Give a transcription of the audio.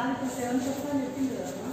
Danke sehr und das war eine Bilder.